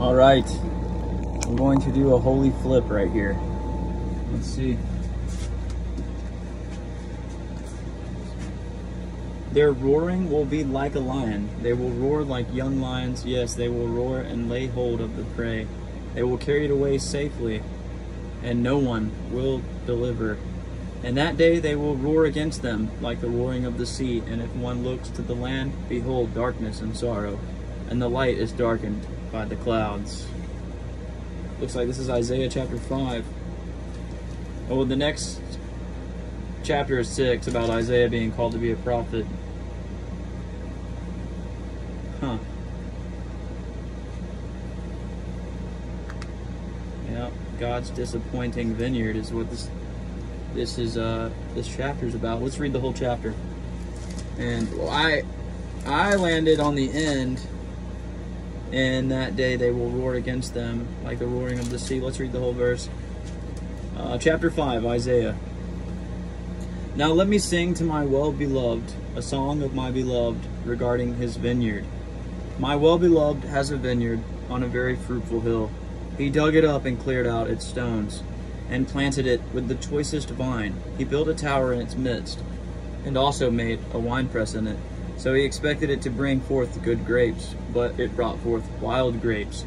All right, I'm going to do a holy flip right here. Let's see. Their roaring will be like a lion. They will roar like young lions. Yes, they will roar and lay hold of the prey. They will carry it away safely, and no one will deliver. And that day they will roar against them like the roaring of the sea. And if one looks to the land, behold, darkness and sorrow, and the light is darkened by the clouds. Looks like this is Isaiah chapter 5. Oh, the next chapter is 6 about Isaiah being called to be a prophet. Huh. Yeah, God's disappointing vineyard is what this this is uh this chapter is about. Let's read the whole chapter. And well, I I landed on the end and that day they will roar against them like the roaring of the sea. Let's read the whole verse. Uh, chapter 5, Isaiah. Now let me sing to my well beloved a song of my beloved regarding his vineyard. My well beloved has a vineyard on a very fruitful hill. He dug it up and cleared out its stones, and planted it with the choicest vine. He built a tower in its midst, and also made a winepress in it. So he expected it to bring forth good grapes, but it brought forth wild grapes.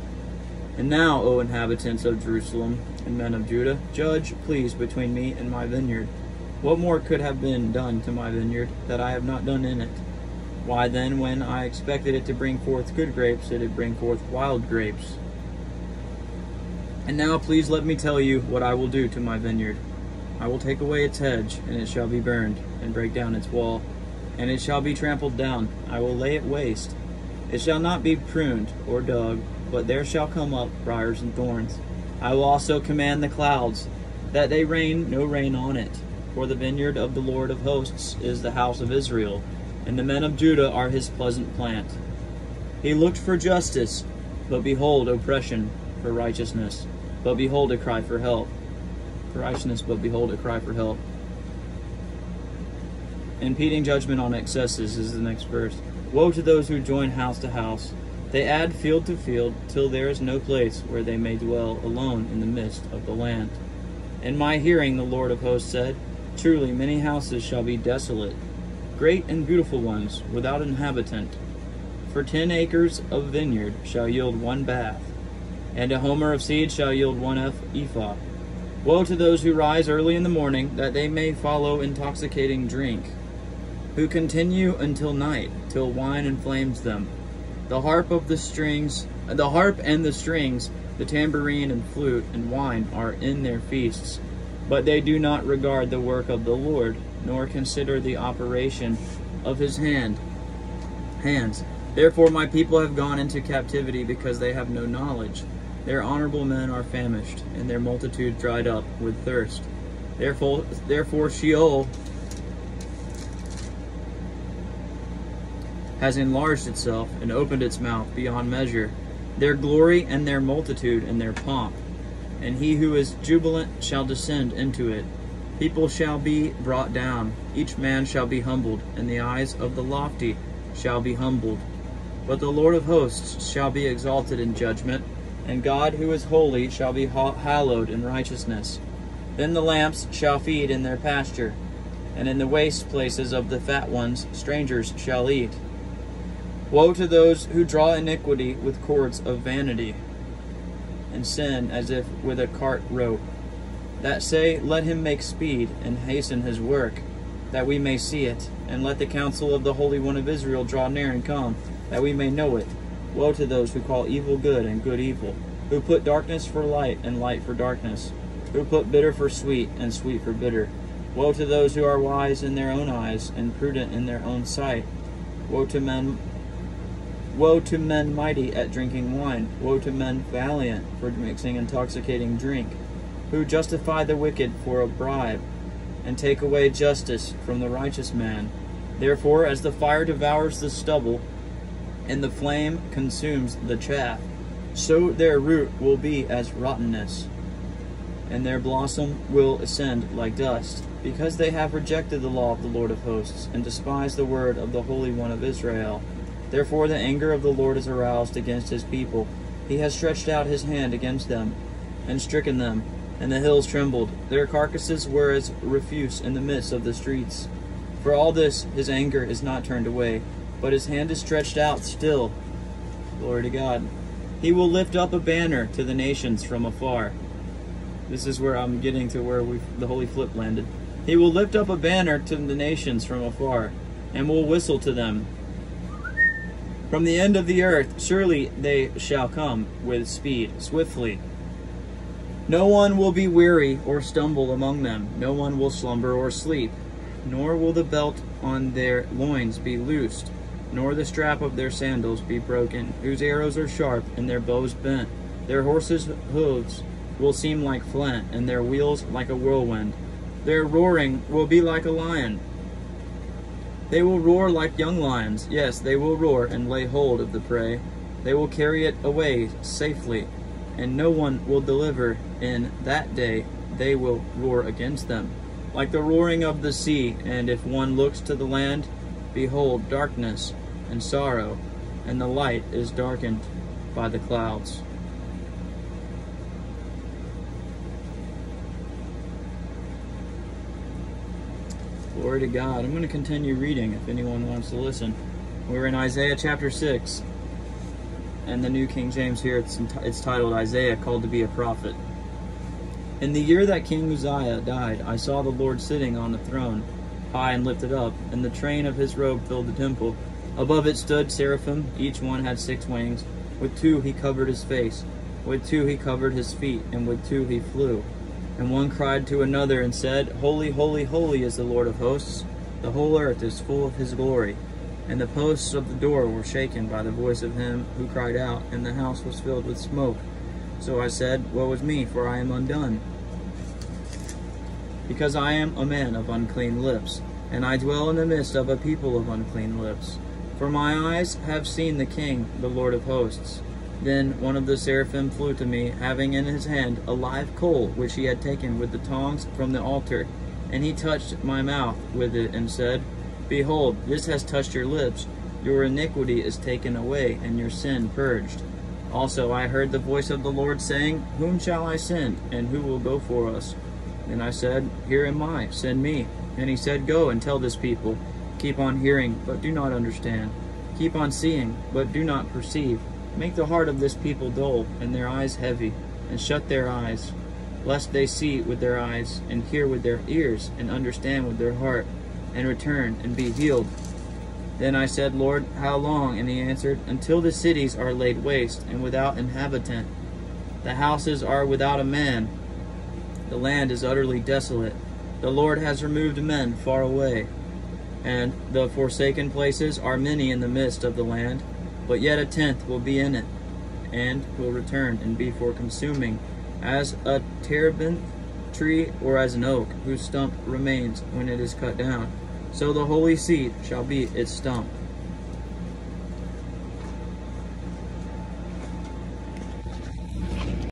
And now, O inhabitants of Jerusalem and men of Judah, judge, please, between me and my vineyard. What more could have been done to my vineyard that I have not done in it? Why then, when I expected it to bring forth good grapes, did it bring forth wild grapes? And now, please let me tell you what I will do to my vineyard. I will take away its hedge, and it shall be burned, and break down its wall and it shall be trampled down. I will lay it waste. It shall not be pruned or dug, but there shall come up briars and thorns. I will also command the clouds, that they rain no rain on it. For the vineyard of the Lord of hosts is the house of Israel, and the men of Judah are his pleasant plant. He looked for justice, but behold oppression, for righteousness, but behold a cry for help. For righteousness, but behold a cry for help impeding judgment on excesses is the next verse. Woe to those who join house to house. They add field to field, till there is no place where they may dwell alone in the midst of the land. In my hearing, the Lord of hosts said, Truly many houses shall be desolate, great and beautiful ones, without inhabitant. For ten acres of vineyard shall yield one bath, and a homer of seed shall yield one ephah. Woe to those who rise early in the morning, that they may follow intoxicating drink who continue until night, till wine inflames them. The harp of the strings, the harp and the strings, the tambourine and flute and wine are in their feasts. But they do not regard the work of the Lord, nor consider the operation of his hand hands. Therefore my people have gone into captivity because they have no knowledge. Their honorable men are famished, and their multitude dried up with thirst. Therefore, therefore Sheol has enlarged itself and opened its mouth beyond measure. Their glory and their multitude and their pomp. And he who is jubilant shall descend into it. People shall be brought down, each man shall be humbled, and the eyes of the lofty shall be humbled. But the Lord of hosts shall be exalted in judgment, and God who is holy shall be hallowed in righteousness. Then the lambs shall feed in their pasture, and in the waste places of the fat ones strangers shall eat. Woe to those who draw iniquity with cords of vanity, and sin as if with a cart rope, that say, Let him make speed and hasten his work, that we may see it, and let the counsel of the Holy One of Israel draw near and come, that we may know it. Woe to those who call evil good and good evil, who put darkness for light and light for darkness, who put bitter for sweet and sweet for bitter. Woe to those who are wise in their own eyes and prudent in their own sight. Woe to men Woe to men mighty at drinking wine, woe to men valiant for mixing intoxicating drink, who justify the wicked for a bribe, and take away justice from the righteous man. Therefore, as the fire devours the stubble, and the flame consumes the chaff, so their root will be as rottenness, and their blossom will ascend like dust, because they have rejected the law of the Lord of hosts, and despised the word of the Holy One of Israel. Therefore the anger of the Lord is aroused against his people, He has stretched out his hand against them, and stricken them, and the hills trembled. Their carcasses were as refuse in the midst of the streets. For all this, his anger is not turned away, but his hand is stretched out still. Glory to God. He will lift up a banner to the nations from afar. This is where I'm getting to where we the holy flip landed. He will lift up a banner to the nations from afar, and will whistle to them. From the end of the earth, surely they shall come with speed, swiftly. No one will be weary or stumble among them. No one will slumber or sleep. Nor will the belt on their loins be loosed, nor the strap of their sandals be broken, whose arrows are sharp and their bows bent. Their horses' hoofs will seem like flint, and their wheels like a whirlwind. Their roaring will be like a lion. They will roar like young lions. Yes, they will roar and lay hold of the prey. They will carry it away safely, and no one will deliver in that day. They will roar against them like the roaring of the sea, and if one looks to the land, behold darkness and sorrow, and the light is darkened by the clouds. Glory to God. I'm going to continue reading if anyone wants to listen. We're in Isaiah chapter 6, and the New King James here, it's, it's titled Isaiah Called to Be a Prophet. In the year that King Uzziah died, I saw the Lord sitting on the throne, high and lifted up, and the train of his robe filled the temple. Above it stood seraphim, each one had six wings. With two he covered his face, with two he covered his feet, and with two he flew. And one cried to another and said, Holy, holy, holy is the Lord of hosts. The whole earth is full of his glory. And the posts of the door were shaken by the voice of him who cried out, and the house was filled with smoke. So I said, Woe is me, for I am undone because I am a man of unclean lips, and I dwell in the midst of a people of unclean lips. For my eyes have seen the King, the Lord of hosts. Then one of the seraphim flew to me, having in his hand a live coal which he had taken with the tongs from the altar. And he touched my mouth with it and said, Behold, this has touched your lips. Your iniquity is taken away, and your sin purged. Also I heard the voice of the Lord saying, Whom shall I send, and who will go for us? And I said, Here am I, send me. And he said, Go and tell this people, keep on hearing, but do not understand. Keep on seeing, but do not perceive. Make the heart of this people dull, and their eyes heavy, and shut their eyes, lest they see with their eyes, and hear with their ears, and understand with their heart, and return, and be healed. Then I said, Lord, how long? And he answered, Until the cities are laid waste, and without inhabitant. The houses are without a man, the land is utterly desolate. The Lord has removed men far away, and the forsaken places are many in the midst of the land, but yet a tenth will be in it, and will return and be for consuming, as a terebinth tree or as an oak, whose stump remains when it is cut down. So the holy seed shall be its stump,